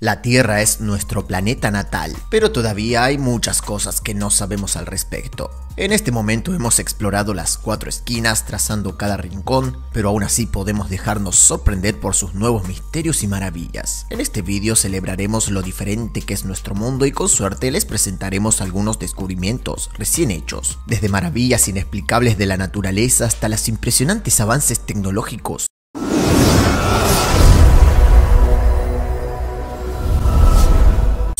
La Tierra es nuestro planeta natal, pero todavía hay muchas cosas que no sabemos al respecto. En este momento hemos explorado las cuatro esquinas trazando cada rincón, pero aún así podemos dejarnos sorprender por sus nuevos misterios y maravillas. En este vídeo celebraremos lo diferente que es nuestro mundo y con suerte les presentaremos algunos descubrimientos recién hechos, desde maravillas inexplicables de la naturaleza hasta los impresionantes avances tecnológicos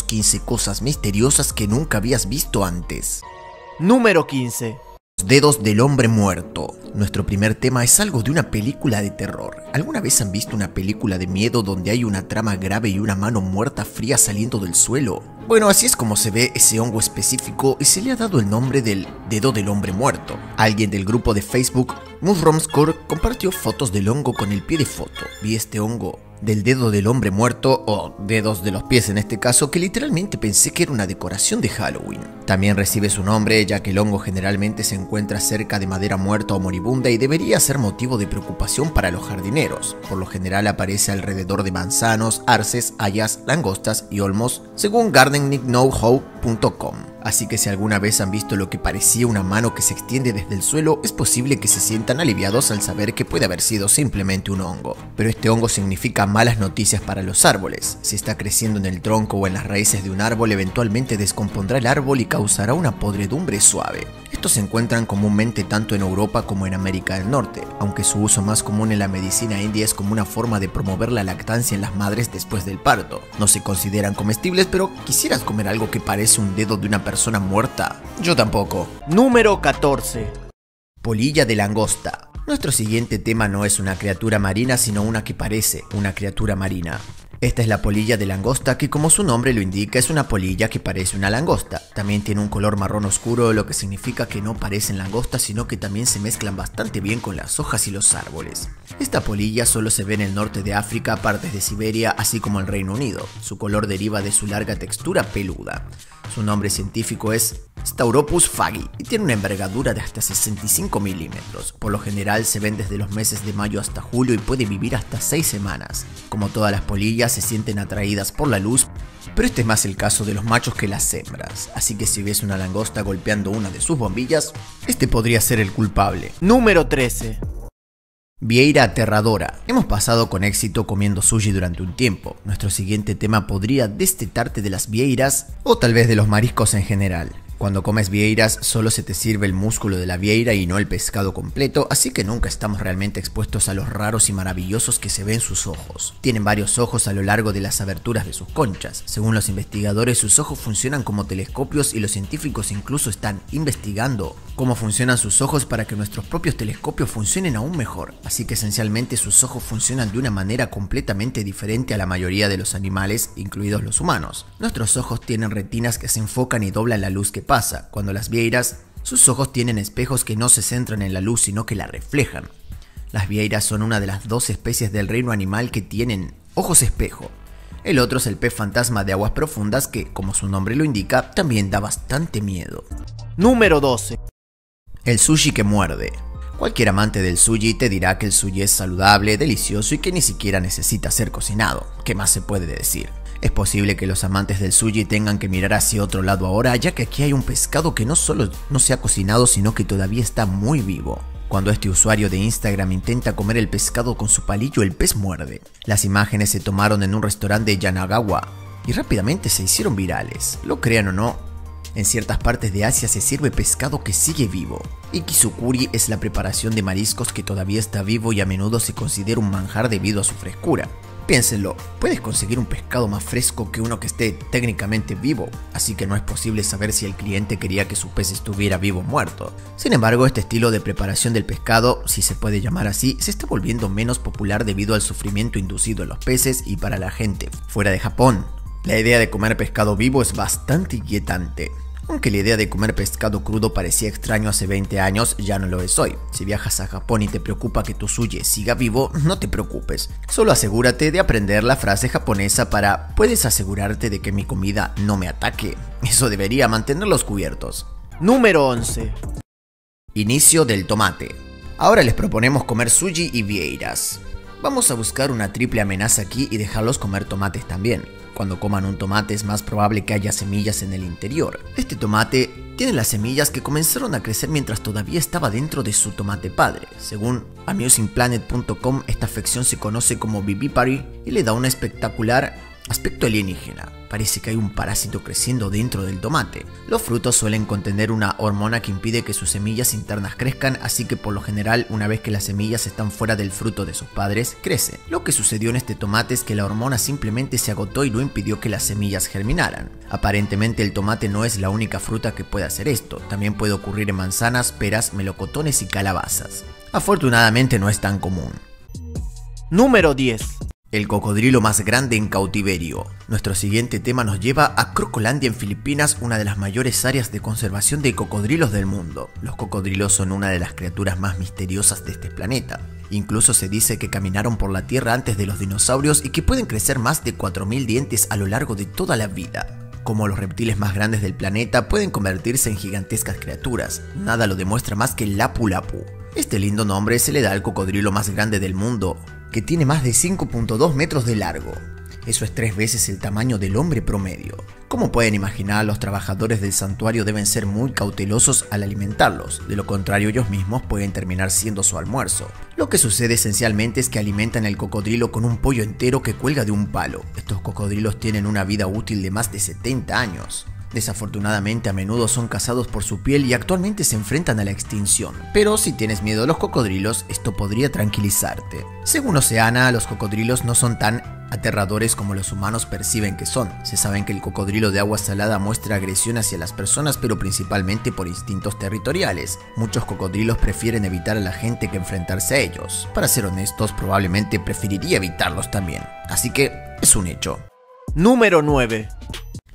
15 cosas misteriosas que nunca habías visto antes. Número 15. Los dedos del hombre muerto. Nuestro primer tema es algo de una película de terror. ¿Alguna vez han visto una película de miedo donde hay una trama grave y una mano muerta fría saliendo del suelo? Bueno, así es como se ve ese hongo específico y se le ha dado el nombre del dedo del hombre muerto. Alguien del grupo de Facebook, Score, compartió fotos del hongo con el pie de foto. Vi este hongo del dedo del hombre muerto, o dedos de los pies en este caso, que literalmente pensé que era una decoración de Halloween. También recibe su nombre ya que el hongo generalmente se encuentra cerca de madera muerta o moribunda y debería ser motivo de preocupación para los jardineros. Por lo general aparece alrededor de manzanos, arces, hayas, langostas y olmos, según gardeningnowhow.com. Así que si alguna vez han visto lo que parecía una mano que se extiende desde el suelo, es posible que se sientan aliviados al saber que puede haber sido simplemente un hongo. Pero este hongo significa malas noticias para los árboles. Si está creciendo en el tronco o en las raíces de un árbol, eventualmente descompondrá el árbol y causará una podredumbre suave. Estos se encuentran comúnmente tanto en Europa como en América del Norte, aunque su uso más común en la medicina india es como una forma de promover la lactancia en las madres después del parto. No se consideran comestibles, pero ¿quisieras comer algo que parece un dedo de una persona muerta? Yo tampoco. Número 14. Polilla de langosta. Nuestro siguiente tema no es una criatura marina, sino una que parece una criatura marina. Esta es la polilla de langosta que como su nombre lo indica es una polilla que parece una langosta. También tiene un color marrón oscuro lo que significa que no parecen langostas sino que también se mezclan bastante bien con las hojas y los árboles. Esta polilla solo se ve en el norte de África, partes de Siberia así como el Reino Unido. Su color deriva de su larga textura peluda. Su nombre científico es Stauropus fagi y tiene una envergadura de hasta 65 milímetros. Por lo general se ven desde los meses de mayo hasta julio y puede vivir hasta 6 semanas. Como todas las polillas se sienten atraídas por la luz, pero este es más el caso de los machos que las hembras, así que si ves una langosta golpeando una de sus bombillas, este podría ser el culpable. Número 13. Vieira aterradora. Hemos pasado con éxito comiendo sushi durante un tiempo. Nuestro siguiente tema podría destetarte de las vieiras o tal vez de los mariscos en general. Cuando comes vieiras solo se te sirve el músculo de la vieira y no el pescado completo, así que nunca estamos realmente expuestos a los raros y maravillosos que se ven sus ojos. Tienen varios ojos a lo largo de las aberturas de sus conchas. Según los investigadores, sus ojos funcionan como telescopios y los científicos incluso están investigando cómo funcionan sus ojos para que nuestros propios telescopios funcionen aún mejor. Así que esencialmente sus ojos funcionan de una manera completamente diferente a la mayoría de los animales, incluidos los humanos. Nuestros ojos tienen retinas que se enfocan y doblan la luz que pasa? Cuando las vieiras, sus ojos tienen espejos que no se centran en la luz, sino que la reflejan. Las vieiras son una de las dos especies del reino animal que tienen ojos espejo. El otro es el pez fantasma de aguas profundas que, como su nombre lo indica, también da bastante miedo. Número 12. El sushi que muerde. Cualquier amante del sushi te dirá que el sushi es saludable, delicioso y que ni siquiera necesita ser cocinado. ¿Qué más se puede decir? Es posible que los amantes del sushi tengan que mirar hacia otro lado ahora, ya que aquí hay un pescado que no solo no se ha cocinado, sino que todavía está muy vivo. Cuando este usuario de Instagram intenta comer el pescado con su palillo, el pez muerde. Las imágenes se tomaron en un restaurante de Yanagawa y rápidamente se hicieron virales. Lo crean o no, en ciertas partes de Asia se sirve pescado que sigue vivo. Ikizukuri es la preparación de mariscos que todavía está vivo y a menudo se considera un manjar debido a su frescura. Piénsenlo, puedes conseguir un pescado más fresco que uno que esté técnicamente vivo, así que no es posible saber si el cliente quería que su pez estuviera vivo o muerto. Sin embargo, este estilo de preparación del pescado, si se puede llamar así, se está volviendo menos popular debido al sufrimiento inducido en los peces y para la gente fuera de Japón. La idea de comer pescado vivo es bastante inquietante. Aunque la idea de comer pescado crudo parecía extraño hace 20 años, ya no lo es hoy. Si viajas a Japón y te preocupa que tu suye siga vivo, no te preocupes. Solo asegúrate de aprender la frase japonesa para puedes asegurarte de que mi comida no me ataque. Eso debería mantenerlos cubiertos. Número 11. Inicio del tomate. Ahora les proponemos comer sushi y vieiras. Vamos a buscar una triple amenaza aquí y dejarlos comer tomates también. Cuando coman un tomate es más probable que haya semillas en el interior. Este tomate tiene las semillas que comenzaron a crecer mientras todavía estaba dentro de su tomate padre. Según amusingplanet.com, esta afección se conoce como vivipary y le da un espectacular aspecto alienígena parece que hay un parásito creciendo dentro del tomate. Los frutos suelen contener una hormona que impide que sus semillas internas crezcan, así que por lo general una vez que las semillas están fuera del fruto de sus padres, crecen. Lo que sucedió en este tomate es que la hormona simplemente se agotó y no impidió que las semillas germinaran. Aparentemente el tomate no es la única fruta que puede hacer esto, también puede ocurrir en manzanas, peras, melocotones y calabazas. Afortunadamente no es tan común. Número 10. El cocodrilo más grande en cautiverio. Nuestro siguiente tema nos lleva a Crocolandia en Filipinas, una de las mayores áreas de conservación de cocodrilos del mundo. Los cocodrilos son una de las criaturas más misteriosas de este planeta. Incluso se dice que caminaron por la Tierra antes de los dinosaurios y que pueden crecer más de 4.000 dientes a lo largo de toda la vida. Como los reptiles más grandes del planeta, pueden convertirse en gigantescas criaturas. Nada lo demuestra más que el Lapu Lapu. Este lindo nombre se le da al cocodrilo más grande del mundo, que tiene más de 5.2 metros de largo. Eso es tres veces el tamaño del hombre promedio. Como pueden imaginar, los trabajadores del santuario deben ser muy cautelosos al alimentarlos, de lo contrario ellos mismos pueden terminar siendo su almuerzo. Lo que sucede esencialmente es que alimentan al cocodrilo con un pollo entero que cuelga de un palo. Estos cocodrilos tienen una vida útil de más de 70 años. Desafortunadamente a menudo son cazados por su piel y actualmente se enfrentan a la extinción. Pero si tienes miedo a los cocodrilos, esto podría tranquilizarte. Según Oceana, los cocodrilos no son tan aterradores como los humanos perciben que son. Se saben que el cocodrilo de agua salada muestra agresión hacia las personas pero principalmente por instintos territoriales. Muchos cocodrilos prefieren evitar a la gente que enfrentarse a ellos. Para ser honestos, probablemente preferiría evitarlos también. Así que es un hecho. Número 9.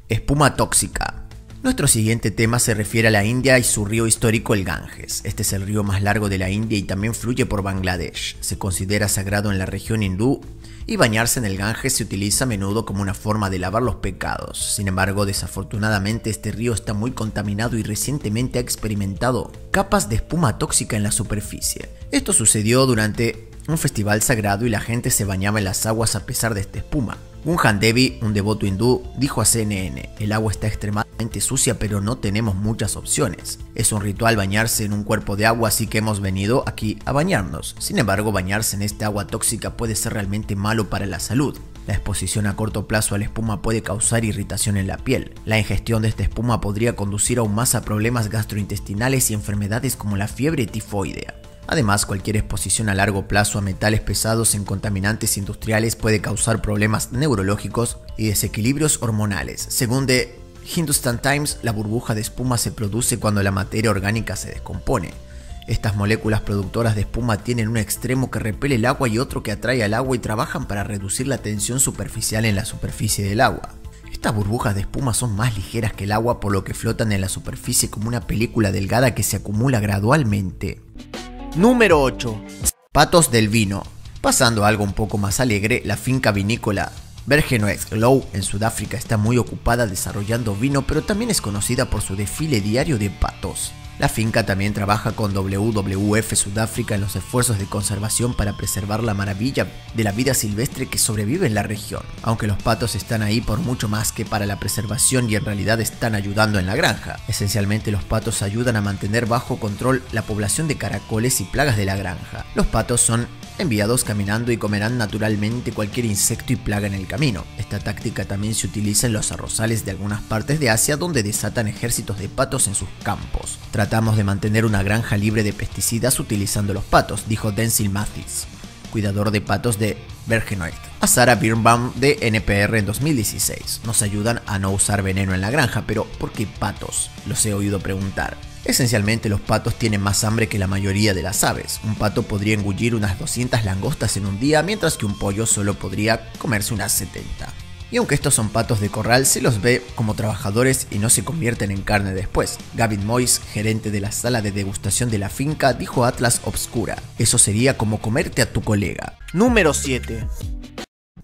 Espuma tóxica. Nuestro siguiente tema se refiere a la India y su río histórico el Ganges. Este es el río más largo de la India y también fluye por Bangladesh. Se considera sagrado en la región hindú y bañarse en el Ganges se utiliza a menudo como una forma de lavar los pecados. Sin embargo, desafortunadamente este río está muy contaminado y recientemente ha experimentado capas de espuma tóxica en la superficie. Esto sucedió durante un festival sagrado y la gente se bañaba en las aguas a pesar de esta espuma. Gunjan Devi, un devoto hindú, dijo a CNN, el agua está extremadamente sucia pero no tenemos muchas opciones. Es un ritual bañarse en un cuerpo de agua así que hemos venido aquí a bañarnos. Sin embargo, bañarse en esta agua tóxica puede ser realmente malo para la salud. La exposición a corto plazo a la espuma puede causar irritación en la piel. La ingestión de esta espuma podría conducir aún más a problemas gastrointestinales y enfermedades como la fiebre tifoidea. Además, cualquier exposición a largo plazo a metales pesados en contaminantes industriales puede causar problemas neurológicos y desequilibrios hormonales. Según The Hindustan Times, la burbuja de espuma se produce cuando la materia orgánica se descompone. Estas moléculas productoras de espuma tienen un extremo que repele el agua y otro que atrae al agua y trabajan para reducir la tensión superficial en la superficie del agua. Estas burbujas de espuma son más ligeras que el agua por lo que flotan en la superficie como una película delgada que se acumula gradualmente. Número 8. Patos del vino. Pasando a algo un poco más alegre, la finca vinícola Bergenoex Glow en Sudáfrica está muy ocupada desarrollando vino, pero también es conocida por su desfile diario de patos. La finca también trabaja con WWF Sudáfrica en los esfuerzos de conservación para preservar la maravilla de la vida silvestre que sobrevive en la región. Aunque los patos están ahí por mucho más que para la preservación y en realidad están ayudando en la granja. Esencialmente los patos ayudan a mantener bajo control la población de caracoles y plagas de la granja. Los patos son enviados caminando y comerán naturalmente cualquier insecto y plaga en el camino. Esta táctica también se utiliza en los arrozales de algunas partes de Asia donde desatan ejércitos de patos en sus campos. Tratamos de mantener una granja libre de pesticidas utilizando los patos, dijo Denzil Mathis, cuidador de patos de Bergenoit, a Sarah Birnbaum de NPR en 2016. Nos ayudan a no usar veneno en la granja, pero ¿por qué patos? Los he oído preguntar. Esencialmente los patos tienen más hambre que la mayoría de las aves. Un pato podría engullir unas 200 langostas en un día, mientras que un pollo solo podría comerse unas 70. Y aunque estos son patos de corral, se los ve como trabajadores y no se convierten en carne después. Gavin Moyes, gerente de la sala de degustación de la finca, dijo a Atlas Obscura, eso sería como comerte a tu colega. Número 7.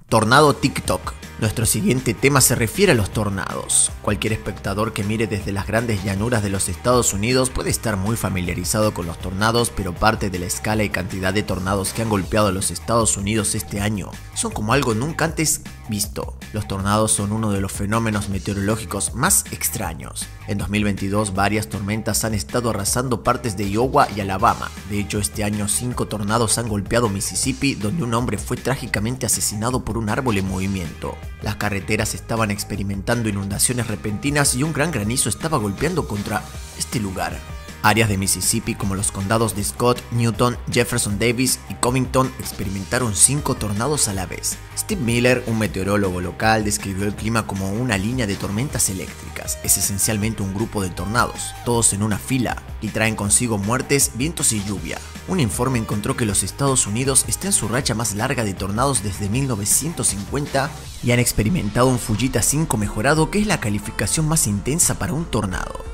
Tornado TikTok. Nuestro siguiente tema se refiere a los tornados. Cualquier espectador que mire desde las grandes llanuras de los Estados Unidos puede estar muy familiarizado con los tornados, pero parte de la escala y cantidad de tornados que han golpeado a los Estados Unidos este año son como algo nunca antes visto. Los tornados son uno de los fenómenos meteorológicos más extraños. En 2022 varias tormentas han estado arrasando partes de Iowa y Alabama. De hecho, este año cinco tornados han golpeado Mississippi, donde un hombre fue trágicamente asesinado por un árbol en movimiento. Las carreteras estaban experimentando inundaciones repentinas y un gran granizo estaba golpeando contra este lugar. Áreas de Mississippi como los condados de Scott, Newton, Jefferson Davis y Covington experimentaron cinco tornados a la vez. Steve Miller, un meteorólogo local, describió el clima como una línea de tormentas eléctricas. Es esencialmente un grupo de tornados, todos en una fila, y traen consigo muertes, vientos y lluvia. Un informe encontró que los Estados Unidos está en su racha más larga de tornados desde 1950 y han experimentado un Fujita 5 mejorado que es la calificación más intensa para un tornado.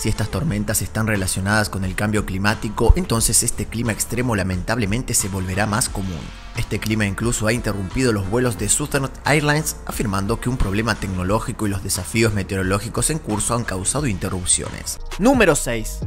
Si estas tormentas están relacionadas con el cambio climático, entonces este clima extremo lamentablemente se volverá más común. Este clima incluso ha interrumpido los vuelos de Southern Airlines, afirmando que un problema tecnológico y los desafíos meteorológicos en curso han causado interrupciones. Número 6.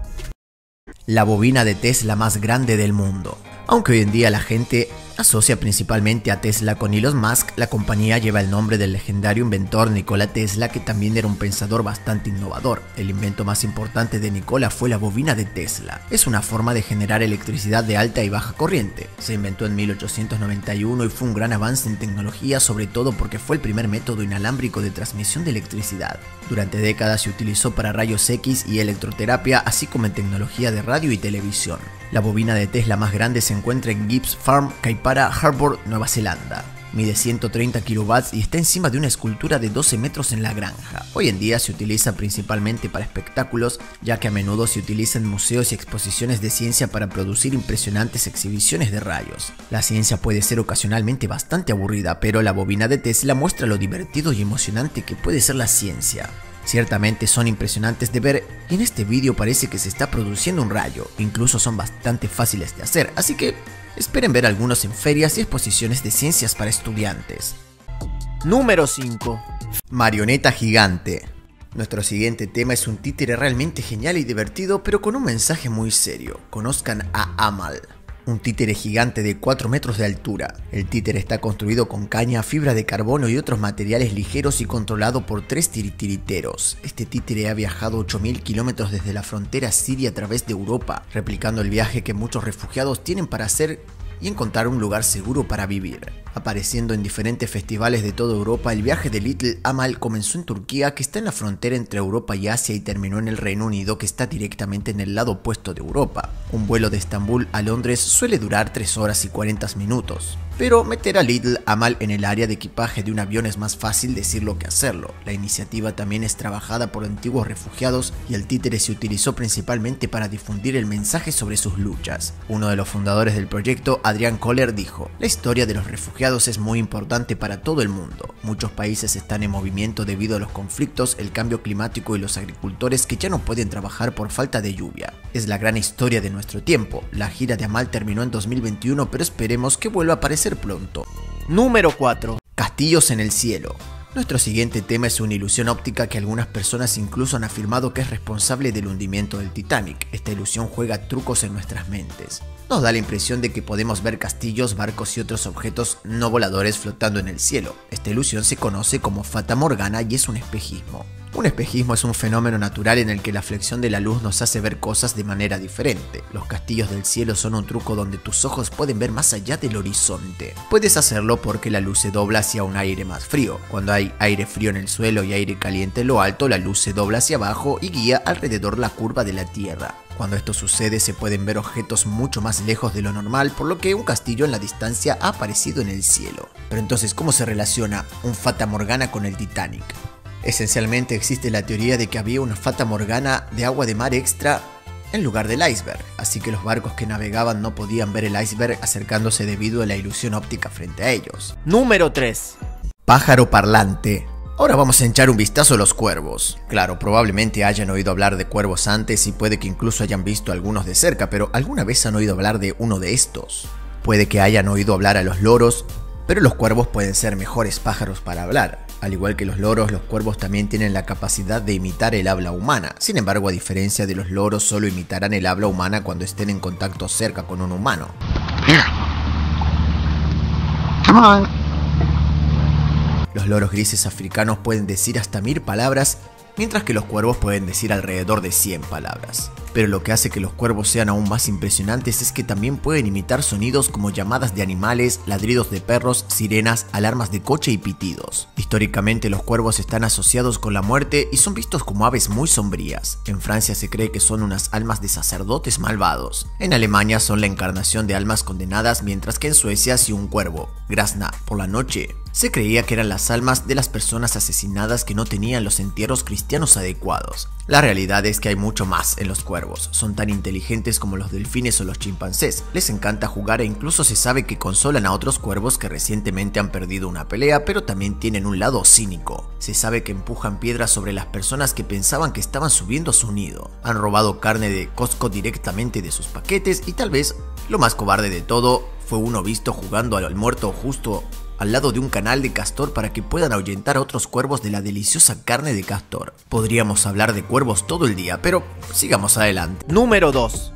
La bobina de Tesla más grande del mundo. Aunque hoy en día la gente asocia principalmente a Tesla con Elon Musk, la compañía lleva el nombre del legendario inventor Nikola Tesla, que también era un pensador bastante innovador. El invento más importante de Nikola fue la bobina de Tesla. Es una forma de generar electricidad de alta y baja corriente. Se inventó en 1891 y fue un gran avance en tecnología, sobre todo porque fue el primer método inalámbrico de transmisión de electricidad. Durante décadas se utilizó para rayos X y electroterapia, así como en tecnología de radio y televisión. La bobina de Tesla más grande se encuentra en Gibbs Farm, Kaipara Harbour, Nueva Zelanda. Mide 130 kilowatts y está encima de una escultura de 12 metros en la granja. Hoy en día se utiliza principalmente para espectáculos, ya que a menudo se utiliza en museos y exposiciones de ciencia para producir impresionantes exhibiciones de rayos. La ciencia puede ser ocasionalmente bastante aburrida, pero la bobina de Tesla muestra lo divertido y emocionante que puede ser la ciencia. Ciertamente son impresionantes de ver y en este vídeo parece que se está produciendo un rayo, incluso son bastante fáciles de hacer, así que esperen ver algunos en ferias y exposiciones de ciencias para estudiantes. Número 5. Marioneta gigante. Nuestro siguiente tema es un títere realmente genial y divertido, pero con un mensaje muy serio. Conozcan a Amal un títere gigante de 4 metros de altura. El títere está construido con caña, fibra de carbono y otros materiales ligeros y controlado por tres tiritiriteros. Este títere ha viajado 8.000 kilómetros desde la frontera siria a través de Europa, replicando el viaje que muchos refugiados tienen para hacer y encontrar un lugar seguro para vivir. Apareciendo en diferentes festivales de toda Europa, el viaje de Little Amal comenzó en Turquía, que está en la frontera entre Europa y Asia, y terminó en el Reino Unido, que está directamente en el lado opuesto de Europa. Un vuelo de Estambul a Londres suele durar 3 horas y 40 minutos. Pero meter a Little Amal en el área de equipaje de un avión es más fácil decirlo que hacerlo. La iniciativa también es trabajada por antiguos refugiados y el títere se utilizó principalmente para difundir el mensaje sobre sus luchas. Uno de los fundadores del proyecto, Adrian Kohler, dijo, la historia de los refugiados es muy importante para todo el mundo. Muchos países están en movimiento debido a los conflictos, el cambio climático y los agricultores que ya no pueden trabajar por falta de lluvia. Es la gran historia de nuestro tiempo. La gira de Amal terminó en 2021, pero esperemos que vuelva a aparecer pronto. Número 4. Castillos en el cielo. Nuestro siguiente tema es una ilusión óptica que algunas personas incluso han afirmado que es responsable del hundimiento del Titanic. Esta ilusión juega trucos en nuestras mentes. Nos da la impresión de que podemos ver castillos, barcos y otros objetos no voladores flotando en el cielo. Esta ilusión se conoce como Fata Morgana y es un espejismo. Un espejismo es un fenómeno natural en el que la flexión de la luz nos hace ver cosas de manera diferente. Los castillos del cielo son un truco donde tus ojos pueden ver más allá del horizonte. Puedes hacerlo porque la luz se dobla hacia un aire más frío. Cuando hay aire frío en el suelo y aire caliente en lo alto, la luz se dobla hacia abajo y guía alrededor la curva de la Tierra. Cuando esto sucede se pueden ver objetos mucho más lejos de lo normal, por lo que un castillo en la distancia ha aparecido en el cielo. Pero entonces, ¿cómo se relaciona un Fata Morgana con el Titanic? Esencialmente existe la teoría de que había una fata morgana de agua de mar extra en lugar del iceberg, así que los barcos que navegaban no podían ver el iceberg acercándose debido a la ilusión óptica frente a ellos. Número 3. Pájaro parlante. Ahora vamos a echar un vistazo a los cuervos. Claro, probablemente hayan oído hablar de cuervos antes y puede que incluso hayan visto algunos de cerca, pero ¿alguna vez han oído hablar de uno de estos? Puede que hayan oído hablar a los loros, pero los cuervos pueden ser mejores pájaros para hablar. Al igual que los loros, los cuervos también tienen la capacidad de imitar el habla humana. Sin embargo, a diferencia de los loros, solo imitarán el habla humana cuando estén en contacto cerca con un humano. Los loros grises africanos pueden decir hasta mil palabras, mientras que los cuervos pueden decir alrededor de 100 palabras. Pero lo que hace que los cuervos sean aún más impresionantes es que también pueden imitar sonidos como llamadas de animales, ladridos de perros, sirenas, alarmas de coche y pitidos. Históricamente los cuervos están asociados con la muerte y son vistos como aves muy sombrías. En Francia se cree que son unas almas de sacerdotes malvados. En Alemania son la encarnación de almas condenadas, mientras que en Suecia si un cuervo, Grasna, por la noche, se creía que eran las almas de las personas asesinadas que no tenían los entierros cristianos adecuados. La realidad es que hay mucho más en los cuervos, son tan inteligentes como los delfines o los chimpancés, les encanta jugar e incluso se sabe que consolan a otros cuervos que recientemente han perdido una pelea, pero también tienen un lado cínico. Se sabe que empujan piedras sobre las personas que pensaban que estaban subiendo a su nido, han robado carne de Costco directamente de sus paquetes y tal vez, lo más cobarde de todo, fue uno visto jugando al muerto justo al lado de un canal de castor para que puedan ahuyentar a otros cuervos de la deliciosa carne de castor. Podríamos hablar de cuervos todo el día, pero sigamos adelante. Número 2.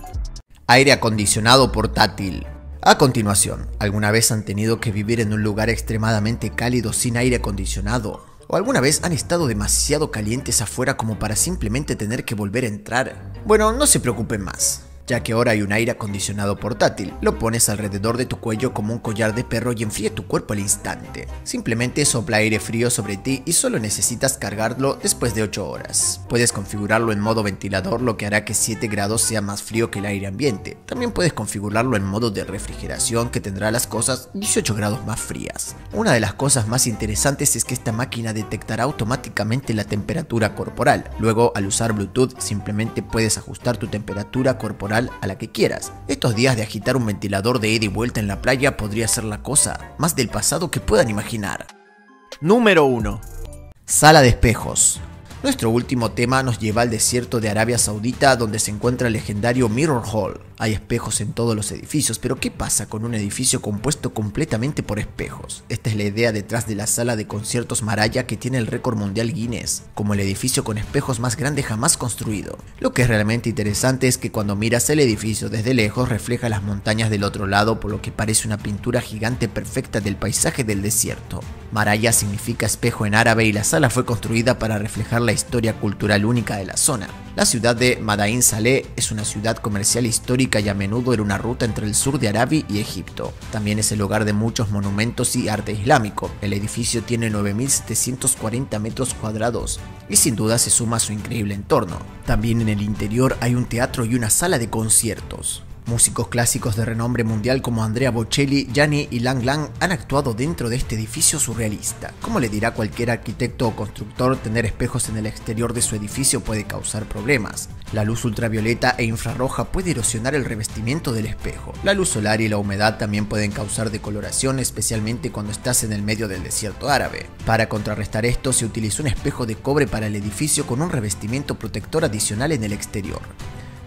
Aire acondicionado portátil. A continuación, ¿alguna vez han tenido que vivir en un lugar extremadamente cálido sin aire acondicionado? ¿O alguna vez han estado demasiado calientes afuera como para simplemente tener que volver a entrar? Bueno, no se preocupen más ya que ahora hay un aire acondicionado portátil. Lo pones alrededor de tu cuello como un collar de perro y enfría tu cuerpo al instante. Simplemente sopla aire frío sobre ti y solo necesitas cargarlo después de 8 horas. Puedes configurarlo en modo ventilador lo que hará que 7 grados sea más frío que el aire ambiente. También puedes configurarlo en modo de refrigeración que tendrá las cosas 18 grados más frías. Una de las cosas más interesantes es que esta máquina detectará automáticamente la temperatura corporal. Luego al usar Bluetooth simplemente puedes ajustar tu temperatura corporal a la que quieras. Estos días de agitar un ventilador de ida y vuelta en la playa podría ser la cosa más del pasado que puedan imaginar. Número 1. Sala de espejos. Nuestro último tema nos lleva al desierto de Arabia Saudita donde se encuentra el legendario Mirror Hall. Hay espejos en todos los edificios, pero ¿qué pasa con un edificio compuesto completamente por espejos? Esta es la idea detrás de la sala de conciertos Maraya que tiene el récord mundial Guinness, como el edificio con espejos más grande jamás construido. Lo que es realmente interesante es que cuando miras el edificio desde lejos refleja las montañas del otro lado por lo que parece una pintura gigante perfecta del paisaje del desierto. Maraya significa espejo en árabe y la sala fue construida para reflejar la historia cultural única de la zona. La ciudad de Madain Saleh es una ciudad comercial histórica y a menudo era una ruta entre el sur de Arabia y Egipto. También es el hogar de muchos monumentos y arte islámico. El edificio tiene 9.740 metros cuadrados y sin duda se suma a su increíble entorno. También en el interior hay un teatro y una sala de conciertos. Músicos clásicos de renombre mundial como Andrea Bocelli, Gianni y Lang Lang han actuado dentro de este edificio surrealista. Como le dirá cualquier arquitecto o constructor, tener espejos en el exterior de su edificio puede causar problemas. La luz ultravioleta e infrarroja puede erosionar el revestimiento del espejo. La luz solar y la humedad también pueden causar decoloración, especialmente cuando estás en el medio del desierto árabe. Para contrarrestar esto, se utilizó un espejo de cobre para el edificio con un revestimiento protector adicional en el exterior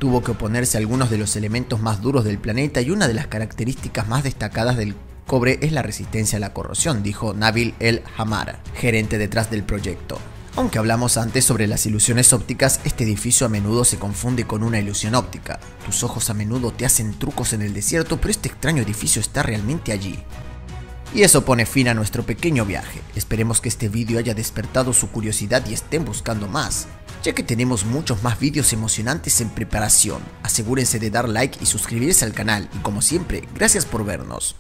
tuvo que oponerse a algunos de los elementos más duros del planeta y una de las características más destacadas del cobre es la resistencia a la corrosión, dijo Nabil El Hamara, gerente detrás del proyecto. Aunque hablamos antes sobre las ilusiones ópticas, este edificio a menudo se confunde con una ilusión óptica. Tus ojos a menudo te hacen trucos en el desierto, pero este extraño edificio está realmente allí. Y eso pone fin a nuestro pequeño viaje. Esperemos que este vídeo haya despertado su curiosidad y estén buscando más ya que tenemos muchos más vídeos emocionantes en preparación. Asegúrense de dar like y suscribirse al canal y como siempre, gracias por vernos.